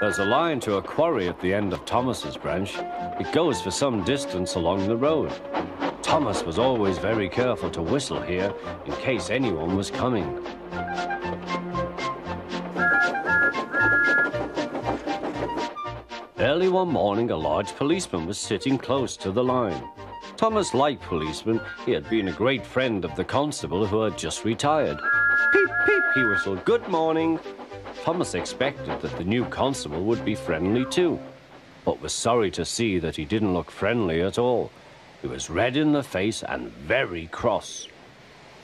There's a line to a quarry at the end of Thomas's branch. It goes for some distance along the road. Thomas was always very careful to whistle here in case anyone was coming. Early one morning, a large policeman was sitting close to the line. Thomas liked policemen. He had been a great friend of the constable who had just retired. Peep, peep, he whistled, good morning. Thomas expected that the new constable would be friendly too, but was sorry to see that he didn't look friendly at all. He was red in the face and very cross.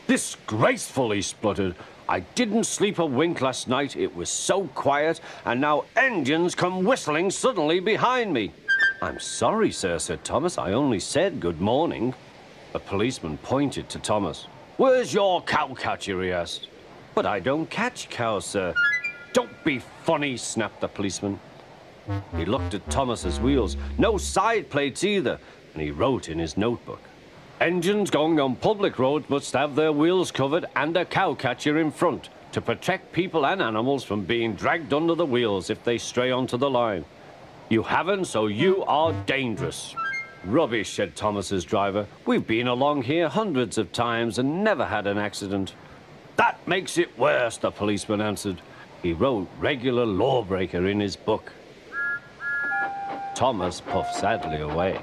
Disgraceful, he spluttered. I didn't sleep a wink last night. It was so quiet, and now engines come whistling suddenly behind me. I'm sorry, sir, said Thomas. I only said good morning. The policeman pointed to Thomas. Where's your cowcatcher, he asked. But I don't catch cows, sir. Don't be funny, snapped the policeman. He looked at Thomas's wheels. No side plates either, and he wrote in his notebook. Engines going on public roads must have their wheels covered and a cow catcher in front to protect people and animals from being dragged under the wheels if they stray onto the line. You haven't, so you are dangerous. Rubbish, said Thomas's driver. We've been along here hundreds of times and never had an accident. Makes it worse, the policeman answered. He wrote regular lawbreaker in his book. Thomas puffed sadly away.